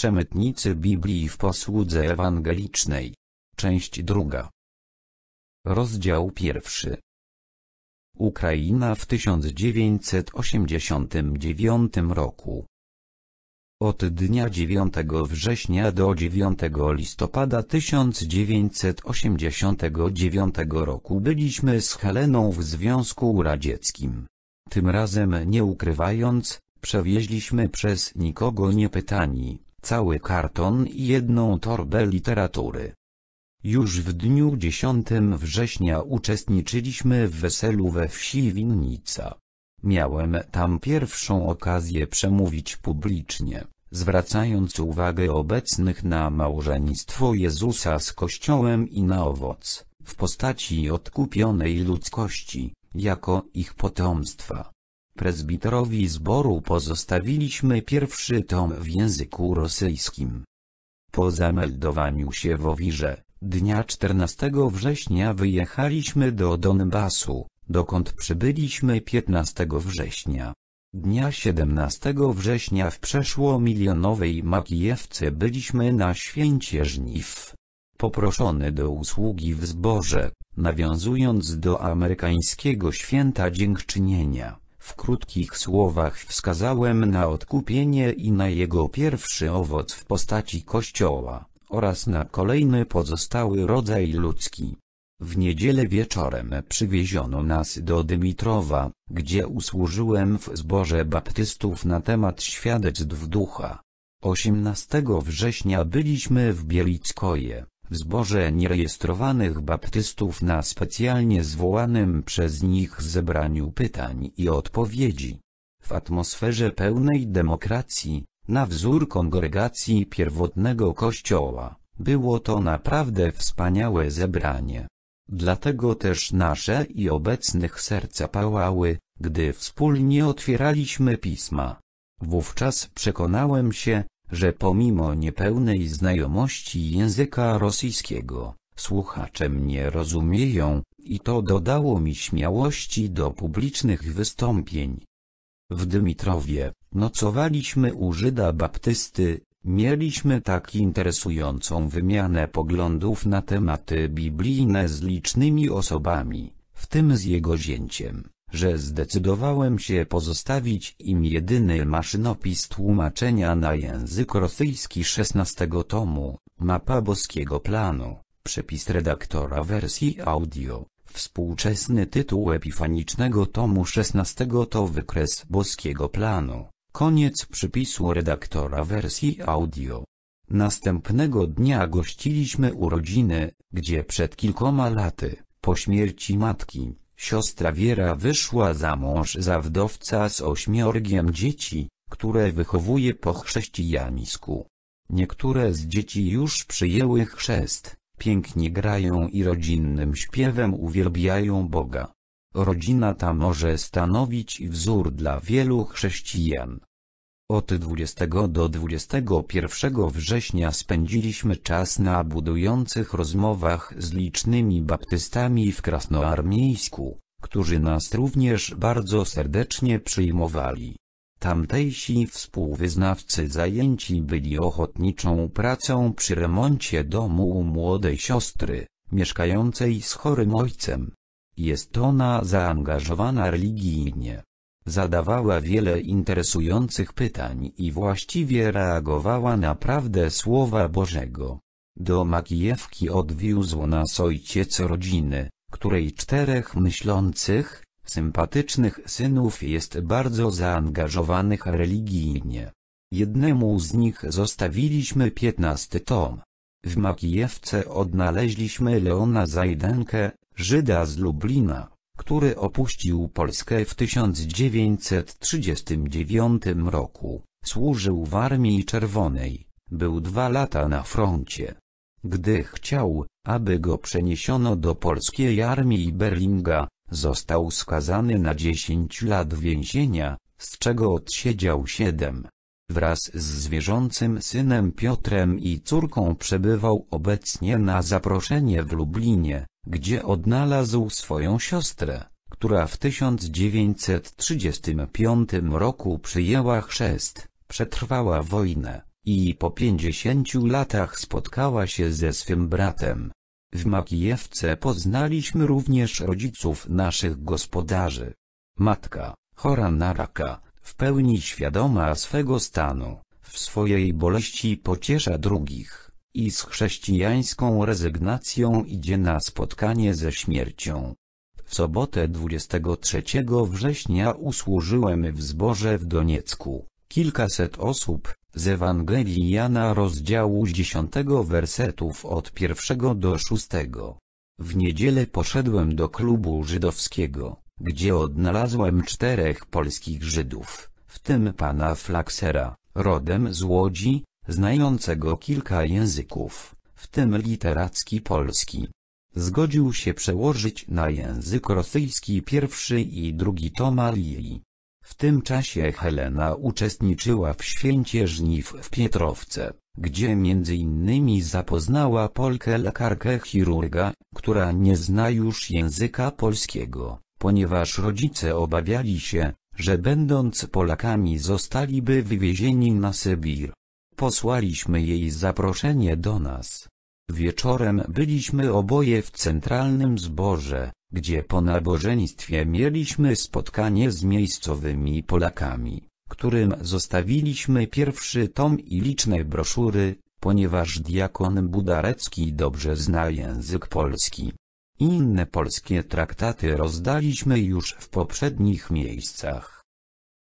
Przemytnicy Biblii w posłudze ewangelicznej. Część druga. Rozdział pierwszy. Ukraina w 1989 roku. Od dnia 9 września do 9 listopada 1989 roku byliśmy z Heleną w Związku Radzieckim. Tym razem nie ukrywając, przewieźliśmy przez nikogo nie pytani, cały karton i jedną torbę literatury. Już w dniu 10 września uczestniczyliśmy w weselu we wsi Winnica. Miałem tam pierwszą okazję przemówić publicznie, zwracając uwagę obecnych na małżeństwo Jezusa z Kościołem i na owoc, w postaci odkupionej ludzkości, jako ich potomstwa. Prezbiterowi zboru pozostawiliśmy pierwszy tom w języku rosyjskim. Po zameldowaniu się w Owirze, dnia 14 września wyjechaliśmy do Donbasu, dokąd przybyliśmy 15 września. Dnia 17 września w przeszło milionowej Makijewce byliśmy na święcie żniw. Poproszony do usługi w zborze, nawiązując do amerykańskiego święta dziękczynienia, w krótkich słowach wskazałem na odkupienie i na jego pierwszy owoc w postaci Kościoła, oraz na kolejny pozostały rodzaj ludzki. W niedzielę wieczorem przywieziono nas do Dymitrowa, gdzie usłużyłem w zborze baptystów na temat świadectw ducha. 18 września byliśmy w Bielickoje, w zborze nierejestrowanych baptystów na specjalnie zwołanym przez nich zebraniu pytań i odpowiedzi. W atmosferze pełnej demokracji, na wzór kongregacji pierwotnego kościoła, było to naprawdę wspaniałe zebranie. Dlatego też nasze i obecnych serca pałały, gdy wspólnie otwieraliśmy pisma. Wówczas przekonałem się, że pomimo niepełnej znajomości języka rosyjskiego, słuchacze mnie rozumieją, i to dodało mi śmiałości do publicznych wystąpień. W Dymitrowie, nocowaliśmy u Żyda Baptysty, mieliśmy tak interesującą wymianę poglądów na tematy biblijne z licznymi osobami, w tym z jego zięciem że zdecydowałem się pozostawić im jedyny maszynopis tłumaczenia na język rosyjski szesnastego tomu, mapa boskiego planu, przepis redaktora wersji audio, współczesny tytuł epifanicznego tomu szesnastego to wykres boskiego planu, koniec przypisu redaktora wersji audio. Następnego dnia gościliśmy urodziny, gdzie przed kilkoma laty, po śmierci matki, Siostra Wiera wyszła za mąż za wdowca z ośmiorgiem dzieci, które wychowuje po chrześcijańsku. Niektóre z dzieci już przyjęły chrzest, pięknie grają i rodzinnym śpiewem uwielbiają Boga. Rodzina ta może stanowić wzór dla wielu chrześcijan. Od 20 do 21 września spędziliśmy czas na budujących rozmowach z licznymi baptystami w Krasnoarmiejsku, którzy nas również bardzo serdecznie przyjmowali. Tamtejsi współwyznawcy zajęci byli ochotniczą pracą przy remoncie domu młodej siostry, mieszkającej z chorym ojcem. Jest ona zaangażowana religijnie zadawała wiele interesujących pytań i właściwie reagowała na prawdę Słowa Bożego. Do Makijewki odwiózł nas ojciec rodziny, której czterech myślących, sympatycznych synów jest bardzo zaangażowanych religijnie. Jednemu z nich zostawiliśmy piętnasty tom. W Makijewce odnaleźliśmy Leona Zajdenkę, Żyda z Lublina, który opuścił Polskę w 1939 roku. Służył w Armii Czerwonej, był dwa lata na froncie. Gdy chciał, aby go przeniesiono do polskiej armii Berlinga, został skazany na 10 lat więzienia, z czego odsiedział 7. Wraz z zwierzącym synem Piotrem i córką przebywał obecnie na zaproszenie w Lublinie, gdzie odnalazł swoją siostrę, która w 1935 roku przyjęła chrzest, przetrwała wojnę, i po pięćdziesięciu latach spotkała się ze swym bratem. W Makijewce poznaliśmy również rodziców naszych gospodarzy. Matka, chora na raka, w pełni świadoma swego stanu, w swojej boleści pociesza drugich, i z chrześcijańską rezygnacją idzie na spotkanie ze śmiercią. W sobotę 23 września usłużyłem w zborze w Doniecku. Kilkaset osób, z Ewangelii Jana rozdziału 10 wersetów od pierwszego do szóstego. W niedzielę poszedłem do klubu żydowskiego, gdzie odnalazłem czterech polskich Żydów, w tym pana Flaksera, rodem z Łodzi, znającego kilka języków, w tym literacki polski. Zgodził się przełożyć na język rosyjski pierwszy i drugi tom Alii. W tym czasie Helena uczestniczyła w święcie żniw w Pietrowce, gdzie między innymi zapoznała Polkę lekarkę chirurga, która nie zna już języka polskiego, ponieważ rodzice obawiali się, że będąc Polakami zostaliby wywiezieni na Sybir. Posłaliśmy jej zaproszenie do nas. Wieczorem byliśmy oboje w centralnym zborze, gdzie po nabożeństwie mieliśmy spotkanie z miejscowymi Polakami, którym zostawiliśmy pierwszy tom i liczne broszury, ponieważ diakon Budarecki dobrze zna język polski. Inne polskie traktaty rozdaliśmy już w poprzednich miejscach.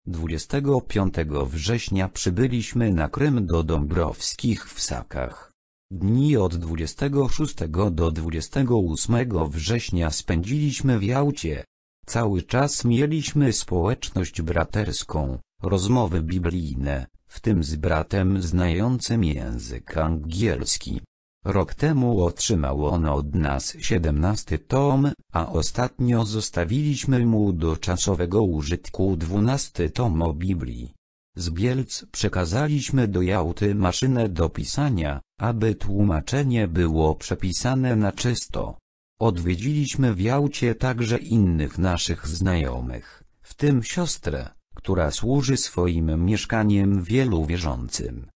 25 września przybyliśmy na Krym do Dąbrowskich w Sakach. Dni od 26 do 28 września spędziliśmy w Jałcie. Cały czas mieliśmy społeczność braterską, rozmowy biblijne, w tym z bratem znającym język angielski. Rok temu otrzymał on od nas siedemnasty tom, a ostatnio zostawiliśmy mu do czasowego użytku dwunasty tom o Biblii. Z Bielc przekazaliśmy do Jałty maszynę do pisania, aby tłumaczenie było przepisane na czysto. Odwiedziliśmy w Jałcie także innych naszych znajomych, w tym siostrę, która służy swoim mieszkaniem wielu wierzącym.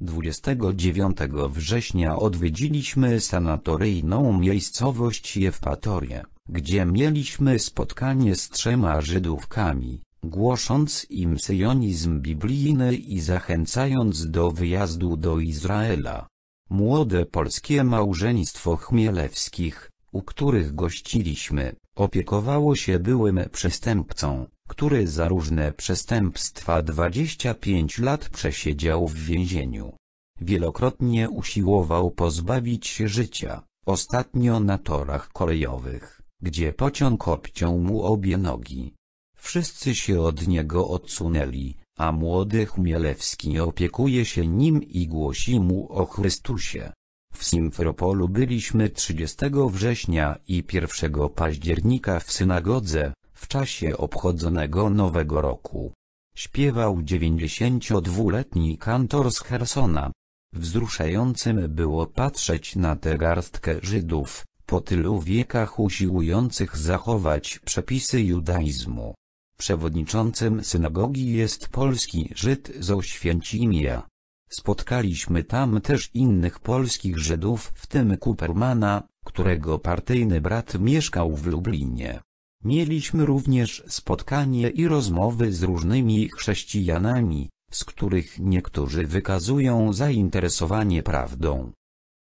29 września odwiedziliśmy sanatoryjną miejscowość Jewpatorie, gdzie mieliśmy spotkanie z trzema Żydówkami, głosząc im syjonizm biblijny i zachęcając do wyjazdu do Izraela. Młode polskie małżeństwo Chmielewskich, u których gościliśmy, opiekowało się byłym przestępcą, który za różne przestępstwa 25 lat przesiedział w więzieniu. Wielokrotnie usiłował pozbawić się życia, ostatnio na torach kolejowych, gdzie pociąg obciął mu obie nogi. Wszyscy się od niego odsunęli, a młody Chmielewski opiekuje się nim i głosi mu o Chrystusie. W Simferopolu byliśmy 30 września i 1 października w synagodze, w czasie obchodzonego Nowego Roku. Śpiewał 92-letni kantor z Hersona. Wzruszającym było patrzeć na tę garstkę Żydów, po tylu wiekach usiłujących zachować przepisy judaizmu. Przewodniczącym synagogi jest polski Żyd z Oświęcimia. Spotkaliśmy tam też innych polskich Żydów, w tym Kupermana, którego partyjny brat mieszkał w Lublinie. Mieliśmy również spotkanie i rozmowy z różnymi chrześcijanami, z których niektórzy wykazują zainteresowanie prawdą.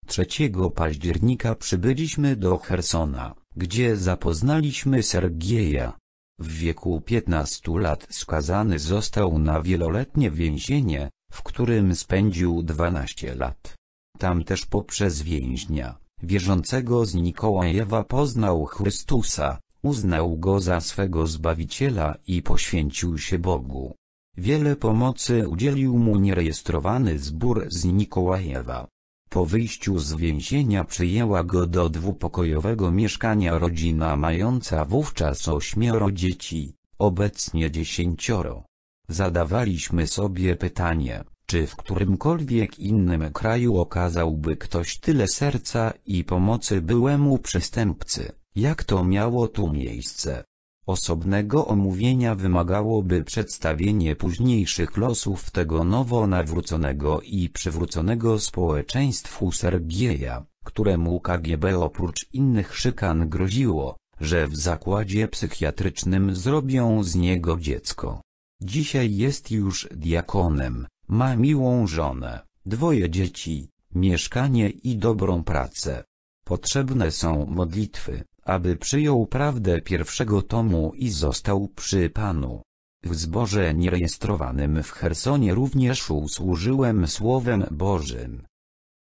3 października przybyliśmy do Hersona, gdzie zapoznaliśmy Sergieja. W wieku 15 lat skazany został na wieloletnie więzienie, w którym spędził 12 lat. Tam też poprzez więźnia, wierzącego z Nikołajewa poznał Chrystusa, uznał go za swego Zbawiciela i poświęcił się Bogu. Wiele pomocy udzielił mu nierejestrowany zbór z Nikołajewa. Po wyjściu z więzienia przyjęła go do dwupokojowego mieszkania rodzina mająca wówczas ośmioro dzieci, obecnie dziesięcioro. Zadawaliśmy sobie pytanie, czy w którymkolwiek innym kraju okazałby ktoś tyle serca i pomocy byłemu przestępcy, jak to miało tu miejsce. Osobnego omówienia wymagałoby przedstawienie późniejszych losów tego nowo nawróconego i przywróconego społeczeństwu Sergieja, któremu KGB oprócz innych szykan groziło, że w zakładzie psychiatrycznym zrobią z niego dziecko. Dzisiaj jest już diakonem, ma miłą żonę, dwoje dzieci, mieszkanie i dobrą pracę. Potrzebne są modlitwy, aby przyjął prawdę pierwszego tomu i został przy Panu. W zborze nierejestrowanym w Hersonie również usłużyłem Słowem Bożym.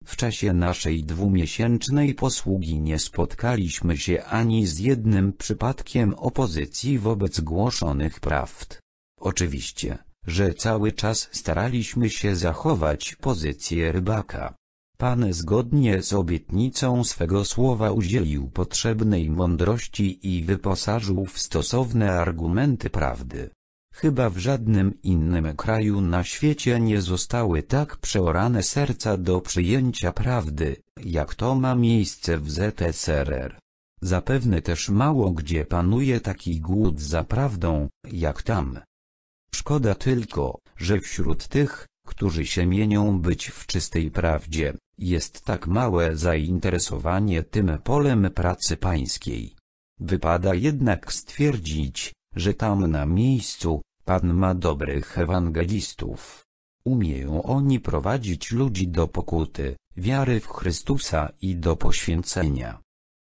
W czasie naszej dwumiesięcznej posługi nie spotkaliśmy się ani z jednym przypadkiem opozycji wobec głoszonych prawd. Oczywiście, że cały czas staraliśmy się zachować pozycję rybaka. Pan zgodnie z obietnicą swego słowa udzielił potrzebnej mądrości i wyposażył w stosowne argumenty prawdy. Chyba w żadnym innym kraju na świecie nie zostały tak przeorane serca do przyjęcia prawdy, jak to ma miejsce w ZSRR. Zapewne też mało gdzie panuje taki głód za prawdą, jak tam. Szkoda tylko, że wśród tych, którzy się mienią być w czystej prawdzie, jest tak małe zainteresowanie tym polem pracy pańskiej. Wypada jednak stwierdzić, że tam na miejscu, Pan ma dobrych ewangelistów. Umieją oni prowadzić ludzi do pokuty, wiary w Chrystusa i do poświęcenia.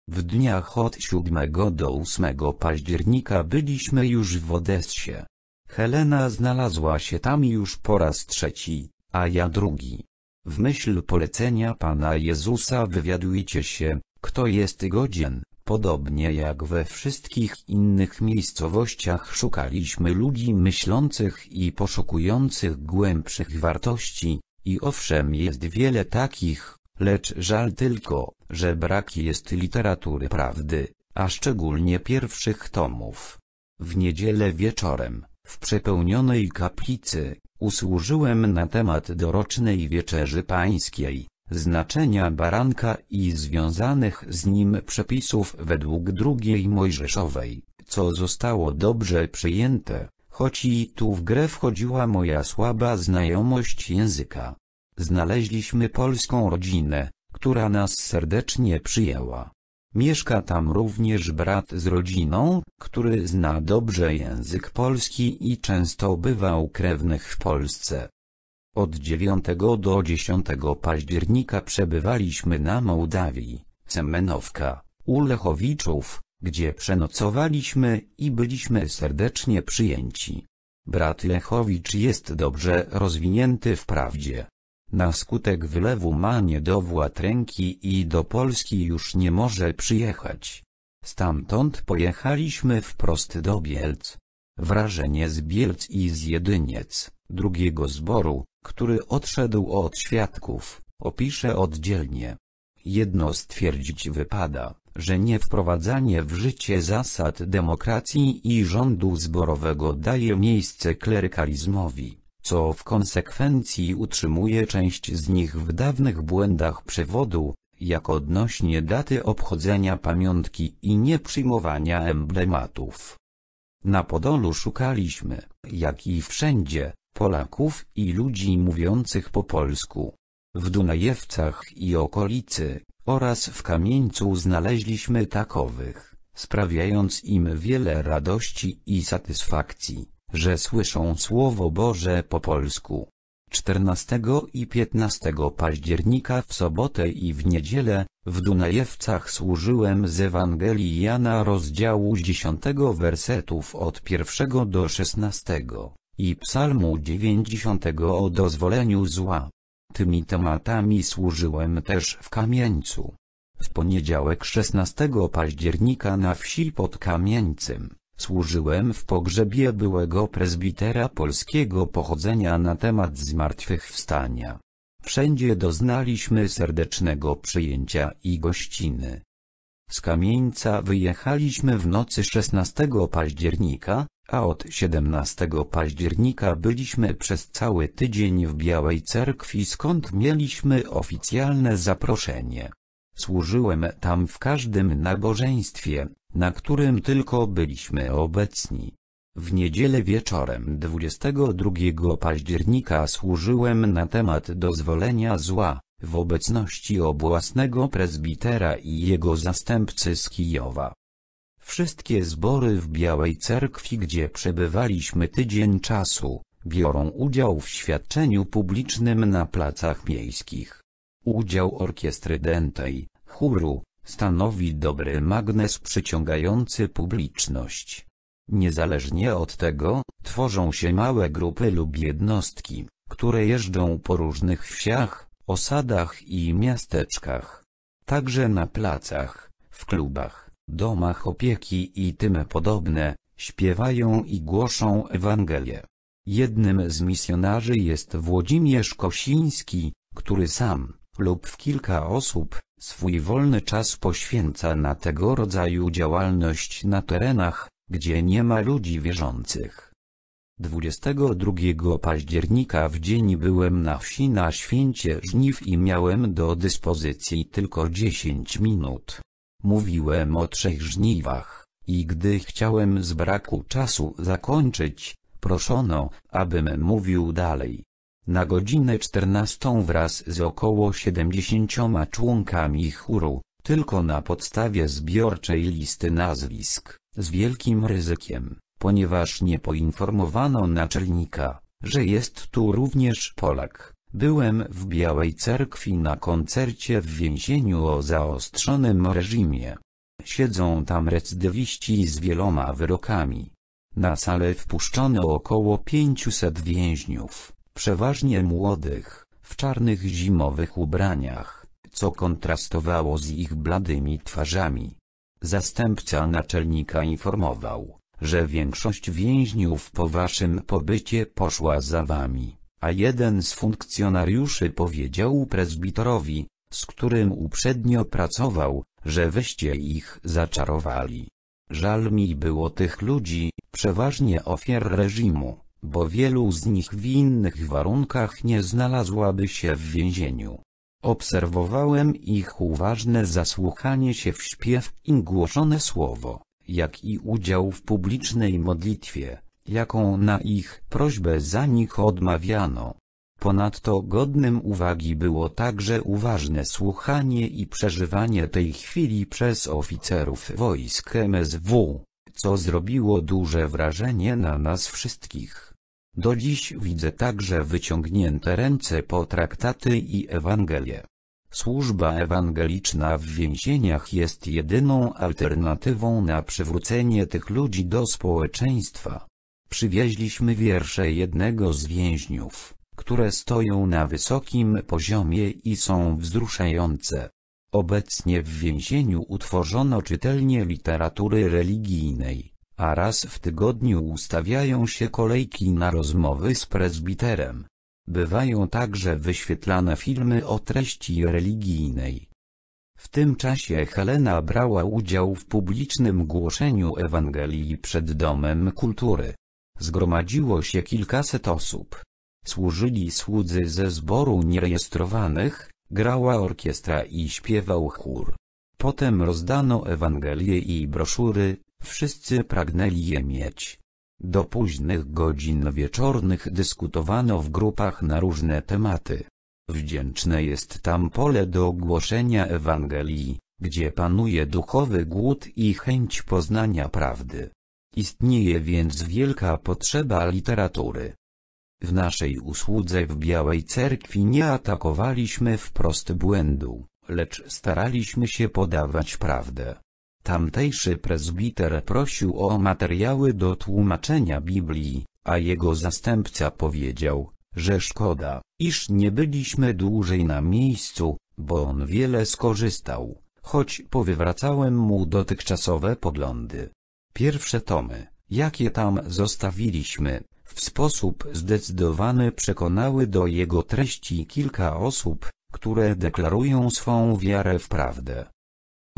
W dniach od 7 do 8 października byliśmy już w Odessie. Helena znalazła się tam już po raz trzeci, a ja drugi. W myśl polecenia Pana Jezusa wywiadujcie się, kto jest godzien, podobnie jak we wszystkich innych miejscowościach szukaliśmy ludzi myślących i poszukujących głębszych wartości, i owszem jest wiele takich, lecz żal tylko, że brak jest literatury prawdy, a szczególnie pierwszych tomów. W niedzielę wieczorem, w przepełnionej kaplicy, usłużyłem na temat dorocznej wieczerzy pańskiej, znaczenia baranka i związanych z nim przepisów według drugiej Mojżeszowej, co zostało dobrze przyjęte, choć i tu w grę wchodziła moja słaba znajomość języka. Znaleźliśmy polską rodzinę, która nas serdecznie przyjęła. Mieszka tam również brat z rodziną, który zna dobrze język polski i często bywał krewnych w Polsce. Od 9 do 10 października przebywaliśmy na Mołdawii, Cemenowka, u Lechowiczów, gdzie przenocowaliśmy i byliśmy serdecznie przyjęci. Brat Lechowicz jest dobrze rozwinięty w prawdzie. Na skutek wylewu ma niedowład ręki i do Polski już nie może przyjechać. Stamtąd pojechaliśmy wprost do Bielc. Wrażenie z Bielc i z Jedyniec, drugiego zboru, który odszedł od świadków, opiszę oddzielnie. Jedno stwierdzić wypada, że nie wprowadzanie w życie zasad demokracji i rządu zborowego daje miejsce klerykalizmowi co w konsekwencji utrzymuje część z nich w dawnych błędach przewodu, jak odnośnie daty obchodzenia pamiątki i nieprzyjmowania emblematów. Na Podolu szukaliśmy, jak i wszędzie, Polaków i ludzi mówiących po polsku. W Dunajewcach i okolicy, oraz w Kamieńcu znaleźliśmy takowych, sprawiając im wiele radości i satysfakcji że słyszą Słowo Boże po polsku. 14 i 15 października w sobotę i w niedzielę, w Dunajewcach służyłem z Ewangelii Jana rozdziału 10 wersetów od 1 do 16 i psalmu 90 o dozwoleniu zła. Tymi tematami służyłem też w Kamieńcu. W poniedziałek 16 października na wsi pod Kamieńcem Służyłem w pogrzebie byłego prezbitera polskiego pochodzenia na temat zmartwychwstania. Wszędzie doznaliśmy serdecznego przyjęcia i gościny. Z Kamieńca wyjechaliśmy w nocy 16 października, a od 17 października byliśmy przez cały tydzień w Białej Cerkwi skąd mieliśmy oficjalne zaproszenie. Służyłem tam w każdym nabożeństwie, na którym tylko byliśmy obecni. W niedzielę wieczorem 22 października służyłem na temat dozwolenia zła, w obecności obłasnego prezbitera i jego zastępcy z Kijowa. Wszystkie zbory w Białej Cerkwi, gdzie przebywaliśmy tydzień czasu, biorą udział w świadczeniu publicznym na placach miejskich. Udział orkiestry dętej, chóru, stanowi dobry magnes przyciągający publiczność. Niezależnie od tego, tworzą się małe grupy lub jednostki, które jeżdżą po różnych wsiach, osadach i miasteczkach. Także na placach, w klubach, domach opieki i tym podobne, śpiewają i głoszą Ewangelię. Jednym z misjonarzy jest Włodzimierz Kosiński, który sam, lub w kilka osób, swój wolny czas poświęca na tego rodzaju działalność na terenach, gdzie nie ma ludzi wierzących. 22 października w dzień byłem na wsi na święcie żniw i miałem do dyspozycji tylko 10 minut. Mówiłem o trzech żniwach, i gdy chciałem z braku czasu zakończyć, proszono, abym mówił dalej. Na godzinę 14 wraz z około 70 członkami chóru, tylko na podstawie zbiorczej listy nazwisk, z wielkim ryzykiem, ponieważ nie poinformowano naczelnika, że jest tu również Polak. Byłem w Białej Cerkwi na koncercie w więzieniu o zaostrzonym reżimie. Siedzą tam recydywiści z wieloma wyrokami. Na salę wpuszczono około 500 więźniów, przeważnie młodych, w czarnych zimowych ubraniach, co kontrastowało z ich bladymi twarzami. Zastępca naczelnika informował, że większość więźniów po waszym pobycie poszła za wami, a jeden z funkcjonariuszy powiedział prezbitorowi, z którym uprzednio pracował, że weście ich zaczarowali. Żal mi było tych ludzi, przeważnie ofiar reżimu, bo wielu z nich w innych warunkach nie znalazłaby się w więzieniu. Obserwowałem ich uważne zasłuchanie się w śpiew i głoszone słowo, jak i udział w publicznej modlitwie, jaką na ich prośbę za nich odmawiano. Ponadto godnym uwagi było także uważne słuchanie i przeżywanie tej chwili przez oficerów wojsk MSW, co zrobiło duże wrażenie na nas wszystkich. Do dziś widzę także wyciągnięte ręce po traktaty i Ewangelię. Służba ewangeliczna w więzieniach jest jedyną alternatywą na przywrócenie tych ludzi do społeczeństwa. Przywieźliśmy wiersze jednego z więźniów, które stoją na wysokim poziomie i są wzruszające. Obecnie w więzieniu utworzono czytelnię literatury religijnej, a raz w tygodniu ustawiają się kolejki na rozmowy z prezbiterem. Bywają także wyświetlane filmy o treści religijnej. W tym czasie Helena brała udział w publicznym głoszeniu Ewangelii przed Domem Kultury. Zgromadziło się kilkaset osób. Służyli słudzy ze zboru nierejestrowanych, grała orkiestra i śpiewał chór. Potem rozdano Ewangelię i broszury, wszyscy pragnęli je mieć. Do późnych godzin wieczornych dyskutowano w grupach na różne tematy. Wdzięczne jest tam pole do głoszenia Ewangelii, gdzie panuje duchowy głód i chęć poznania prawdy. Istnieje więc wielka potrzeba literatury. W naszej usłudze w Białej Cerkwi nie atakowaliśmy wprost błędu, lecz staraliśmy się podawać prawdę. Tamtejszy prezbiter prosił o materiały do tłumaczenia Biblii, a jego zastępca powiedział, że szkoda, iż nie byliśmy dłużej na miejscu, bo on wiele skorzystał, choć powywracałem mu dotychczasowe poglądy. Pierwsze tomy, jakie tam zostawiliśmy, w sposób zdecydowany przekonały do jego treści kilka osób, które deklarują swą wiarę w prawdę.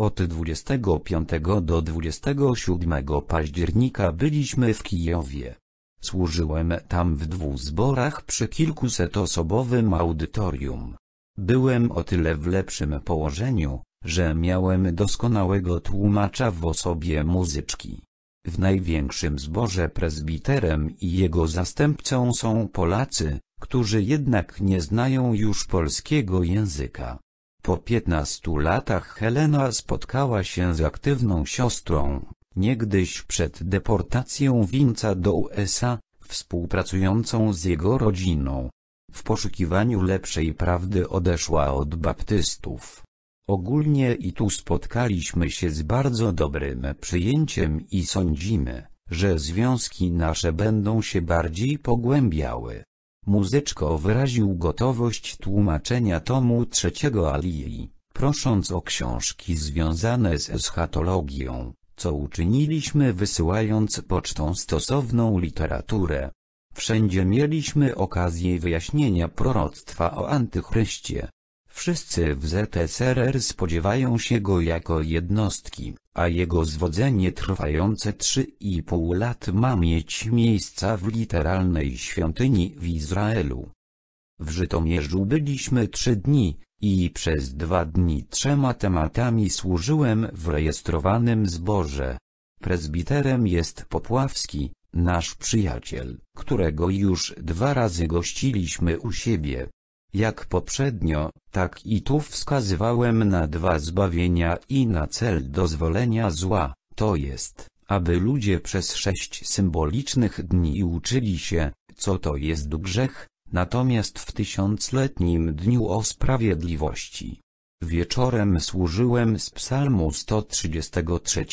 Od 25 do 27 października byliśmy w Kijowie. Służyłem tam w dwóch zborach przy kilkusetosobowym audytorium. Byłem o tyle w lepszym położeniu, że miałem doskonałego tłumacza w osobie muzyczki. W największym zborze prezbiterem i jego zastępcą są Polacy, którzy jednak nie znają już polskiego języka. Po piętnastu latach Helena spotkała się z aktywną siostrą, niegdyś przed deportacją Winca do USA, współpracującą z jego rodziną. W poszukiwaniu lepszej prawdy odeszła od baptystów. Ogólnie i tu spotkaliśmy się z bardzo dobrym przyjęciem i sądzimy, że związki nasze będą się bardziej pogłębiały. Muzyczko wyraził gotowość tłumaczenia tomu trzeciego Alii, prosząc o książki związane z eschatologią, co uczyniliśmy wysyłając pocztą stosowną literaturę. Wszędzie mieliśmy okazję wyjaśnienia proroctwa o antychryście. Wszyscy w ZSRR spodziewają się go jako jednostki, a jego zwodzenie trwające trzy i pół lat ma mieć miejsca w literalnej świątyni w Izraelu. W Żytomierzu byliśmy trzy dni, i przez dwa dni trzema tematami służyłem w rejestrowanym zborze. Prezbiterem jest Popławski, nasz przyjaciel, którego już dwa razy gościliśmy u siebie. Jak poprzednio, tak i tu wskazywałem na dwa zbawienia i na cel dozwolenia zła, to jest, aby ludzie przez sześć symbolicznych dni uczyli się, co to jest grzech, natomiast w tysiącletnim dniu o sprawiedliwości. Wieczorem służyłem z psalmu 133,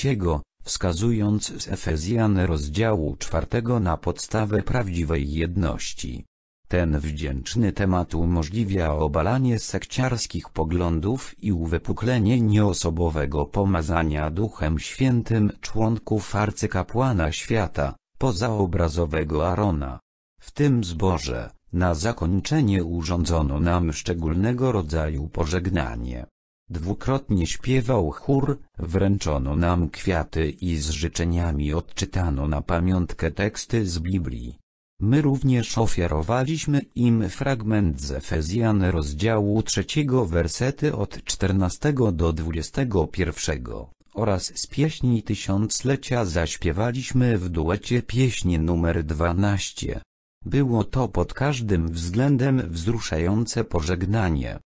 wskazując z Efezjan rozdziału czwartego na podstawę prawdziwej jedności. Ten wdzięczny temat umożliwia obalanie sekciarskich poglądów i uwypuklenie nieosobowego pomazania Duchem Świętym członków arcykapłana świata, pozaobrazowego Arona. W tym zborze, na zakończenie urządzono nam szczególnego rodzaju pożegnanie. Dwukrotnie śpiewał chór, wręczono nam kwiaty i z życzeniami odczytano na pamiątkę teksty z Biblii. My również ofiarowaliśmy im fragment z Efezjan rozdziału trzeciego wersety od 14 do 21 oraz z pieśni tysiąclecia zaśpiewaliśmy w duecie pieśń numer 12. Było to pod każdym względem wzruszające pożegnanie.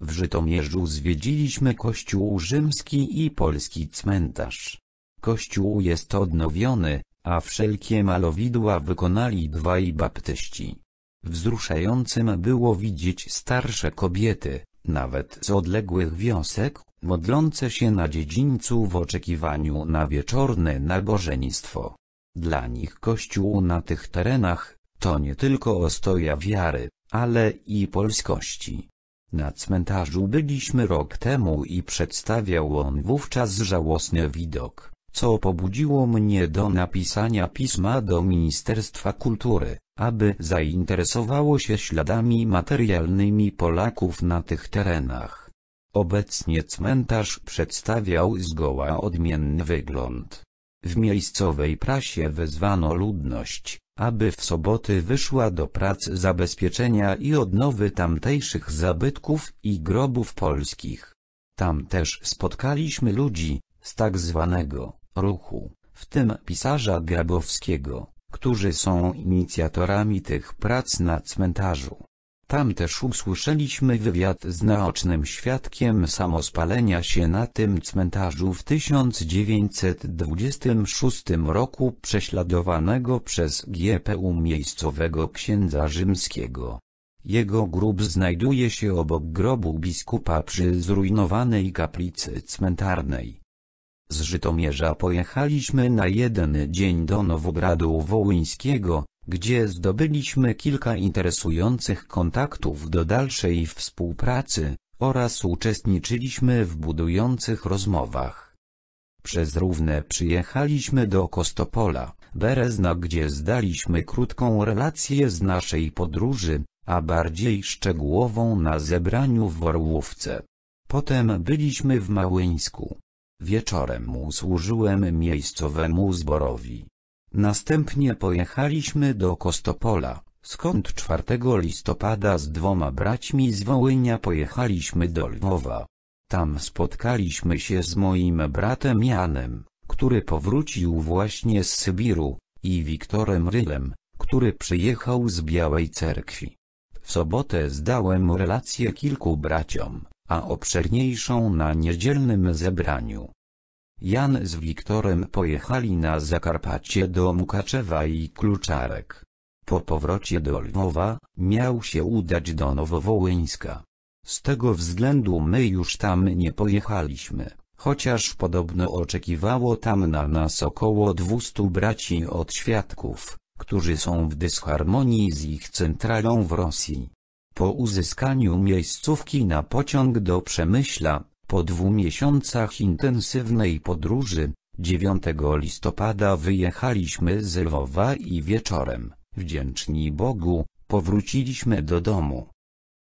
W Żytomierzu zwiedziliśmy kościół rzymski i polski cmentarz. Kościół jest odnowiony, a wszelkie malowidła wykonali dwaj baptyści. Wzruszającym było widzieć starsze kobiety, nawet z odległych wiosek, modlące się na dziedzińcu w oczekiwaniu na wieczorne nabożeństwo. Dla nich kościół na tych terenach, to nie tylko ostoja wiary, ale i polskości. Na cmentarzu byliśmy rok temu i przedstawiał on wówczas żałosny widok, co pobudziło mnie do napisania pisma do Ministerstwa Kultury, aby zainteresowało się śladami materialnymi Polaków na tych terenach. Obecnie cmentarz przedstawiał zgoła odmienny wygląd. W miejscowej prasie wezwano ludność, aby w soboty wyszła do prac zabezpieczenia i odnowy tamtejszych zabytków i grobów polskich. Tam też spotkaliśmy ludzi, z tak zwanego ruchu, w tym pisarza Grabowskiego, którzy są inicjatorami tych prac na cmentarzu. Tam też usłyszeliśmy wywiad z naocznym świadkiem samospalenia się na tym cmentarzu w 1926 roku prześladowanego przez GPU miejscowego księdza rzymskiego. Jego grób znajduje się obok grobu biskupa przy zrujnowanej kaplicy cmentarnej. Z Żytomierza pojechaliśmy na jeden dzień do Nowogradu Wołyńskiego, gdzie zdobyliśmy kilka interesujących kontaktów do dalszej współpracy, oraz uczestniczyliśmy w budujących rozmowach. Przez Równe przyjechaliśmy do Kostopola, Berezna gdzie zdaliśmy krótką relację z naszej podróży, a bardziej szczegółową na zebraniu w Orłówce. Potem byliśmy w Małyńsku. Wieczorem usłużyłem miejscowemu zborowi. Następnie pojechaliśmy do Kostopola, skąd 4 listopada z dwoma braćmi z Wołynia pojechaliśmy do Lwowa. Tam spotkaliśmy się z moim bratem Janem, który powrócił właśnie z Sybiru, i Wiktorem Rylem, który przyjechał z Białej Cerkwi. W sobotę zdałem relację kilku braciom, a obszerniejszą na niedzielnym zebraniu. Jan z Wiktorem pojechali na Zakarpacie do Mukaczewa i Kluczarek. Po powrocie do Lwowa, miał się udać do Nowowołyńska. Z tego względu my już tam nie pojechaliśmy, chociaż podobno oczekiwało tam na nas około 200 braci od świadków, którzy są w dysharmonii z ich centralą w Rosji. Po uzyskaniu miejscówki na pociąg do Przemyśla, po dwóch miesiącach intensywnej podróży, 9 listopada wyjechaliśmy z Lwowa i wieczorem, wdzięczni Bogu, powróciliśmy do domu.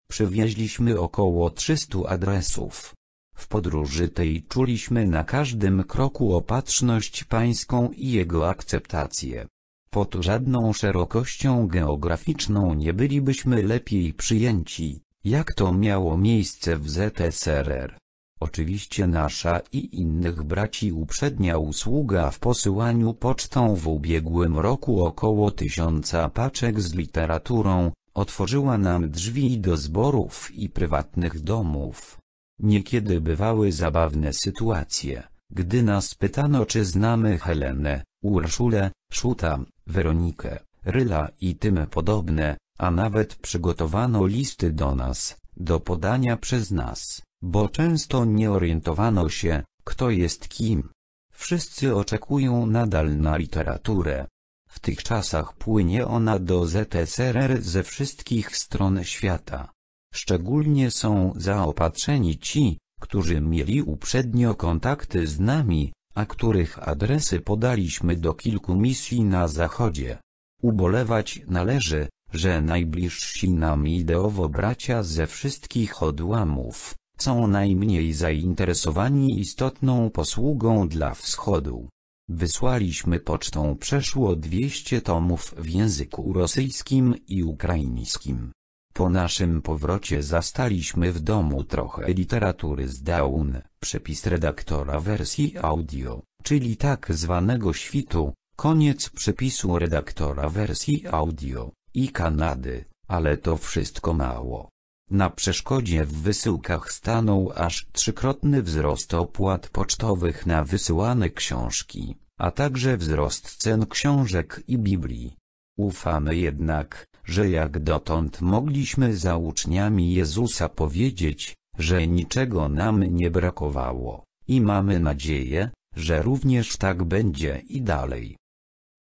Przywieźliśmy około 300 adresów. W podróży tej czuliśmy na każdym kroku opatrzność pańską i jego akceptację. Pod żadną szerokością geograficzną nie bylibyśmy lepiej przyjęci, jak to miało miejsce w ZSRR. Oczywiście nasza i innych braci uprzednia usługa w posyłaniu pocztą w ubiegłym roku około tysiąca paczek z literaturą, otworzyła nam drzwi do zborów i prywatnych domów. Niekiedy bywały zabawne sytuacje, gdy nas pytano czy znamy Helenę, Urszulę, Szuta, Weronikę, Ryla i tym podobne, a nawet przygotowano listy do nas, do podania przez nas, bo często nie orientowano się, kto jest kim. Wszyscy oczekują nadal na literaturę. W tych czasach płynie ona do ZSRR ze wszystkich stron świata. Szczególnie są zaopatrzeni ci, którzy mieli uprzednio kontakty z nami, a których adresy podaliśmy do kilku misji na zachodzie. Ubolewać należy, że najbliżsi nam ideowo bracia ze wszystkich odłamów, są najmniej zainteresowani istotną posługą dla wschodu. Wysłaliśmy pocztą przeszło 200 tomów w języku rosyjskim i ukraińskim. Po naszym powrocie zastaliśmy w domu trochę literatury z Daun, przepis redaktora wersji audio, czyli tak zwanego świtu, koniec przepisu redaktora wersji audio, i Kanady, ale to wszystko mało. Na przeszkodzie w wysyłkach stanął aż trzykrotny wzrost opłat pocztowych na wysyłane książki, a także wzrost cen książek i Biblii. Ufamy jednak, że jak dotąd mogliśmy za uczniami Jezusa powiedzieć, że niczego nam nie brakowało, i mamy nadzieję, że również tak będzie i dalej.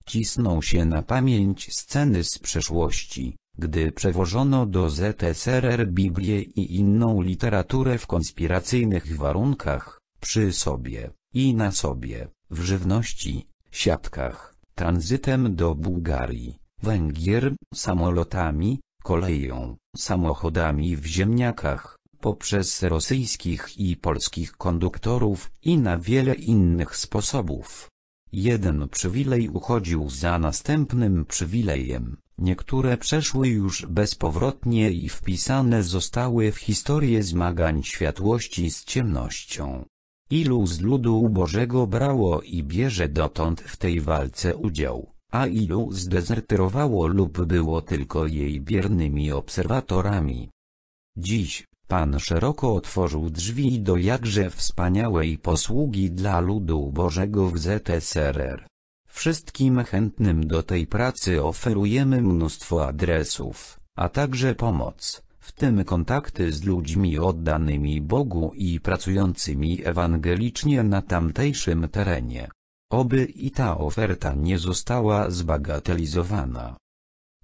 Cisną się na pamięć sceny z przeszłości, gdy przewożono do ZSRR Biblię i inną literaturę w konspiracyjnych warunkach, przy sobie, i na sobie, w żywności, siatkach, tranzytem do Bułgarii, Węgier, samolotami, koleją, samochodami w ziemniakach, poprzez rosyjskich i polskich konduktorów i na wiele innych sposobów. Jeden przywilej uchodził za następnym przywilejem, niektóre przeszły już bezpowrotnie i wpisane zostały w historię zmagań światłości z ciemnością. Ilu z ludu Bożego brało i bierze dotąd w tej walce udział, a ilu zdezerterowało lub było tylko jej biernymi obserwatorami. Dziś, Pan szeroko otworzył drzwi do jakże wspaniałej posługi dla ludu Bożego w ZSRR. Wszystkim chętnym do tej pracy oferujemy mnóstwo adresów, a także pomoc, w tym kontakty z ludźmi oddanymi Bogu i pracującymi ewangelicznie na tamtejszym terenie. Oby i ta oferta nie została zbagatelizowana.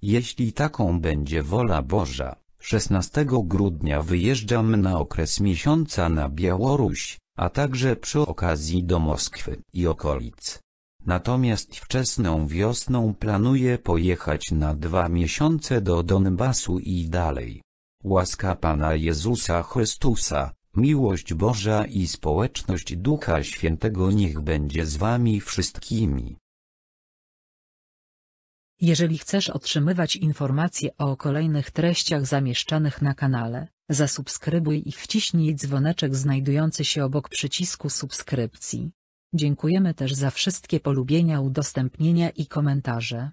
Jeśli taką będzie wola Boża, 16 grudnia wyjeżdżam na okres miesiąca na Białoruś, a także przy okazji do Moskwy i okolic. Natomiast wczesną wiosną planuję pojechać na dwa miesiące do Donbasu i dalej. Łaska Pana Jezusa Chrystusa, miłość Boża i społeczność Ducha Świętego niech będzie z Wami wszystkimi. Jeżeli chcesz otrzymywać informacje o kolejnych treściach zamieszczanych na kanale, Zasubskrybuj i wciśnij dzwoneczek znajdujący się obok przycisku subskrypcji. Dziękujemy też za wszystkie polubienia, udostępnienia i komentarze.